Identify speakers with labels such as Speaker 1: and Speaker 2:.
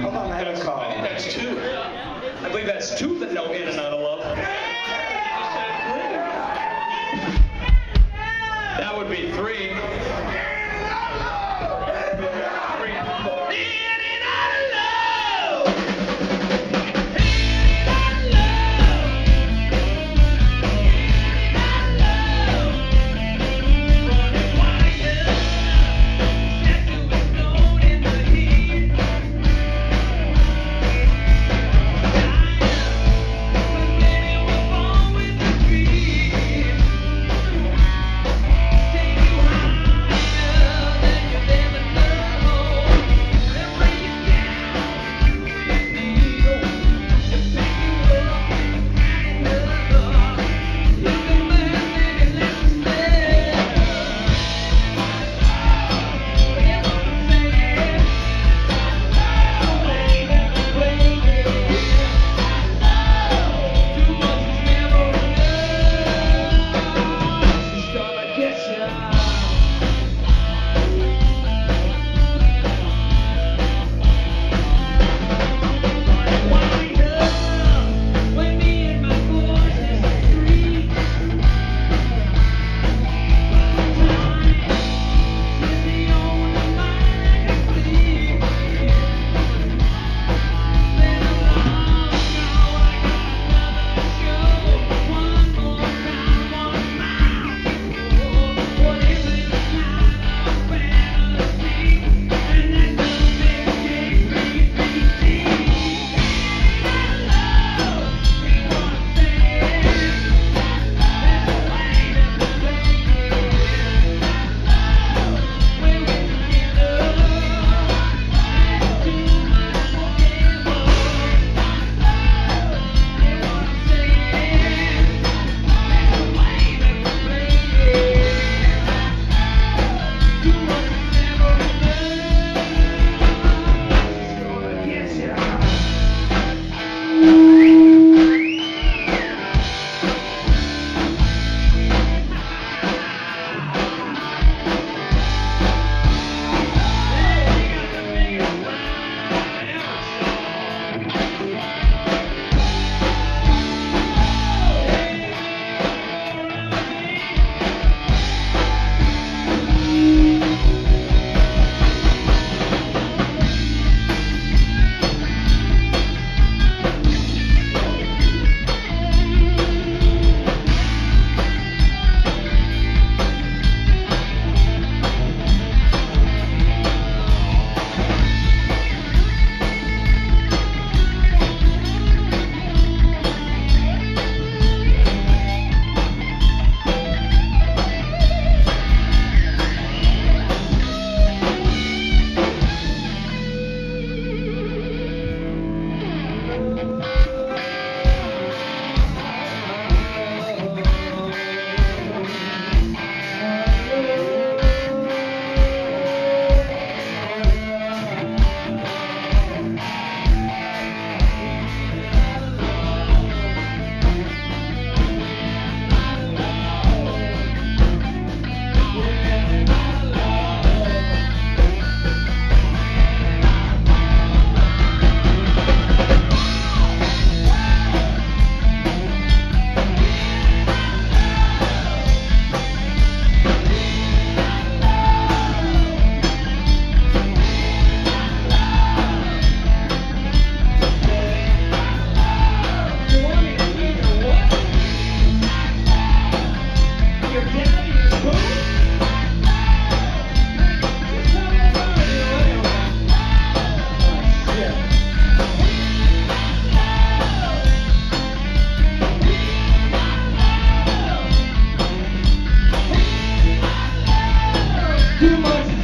Speaker 1: Hold on, a
Speaker 2: I that's two. I believe that's two that know In and Out of Love. too much.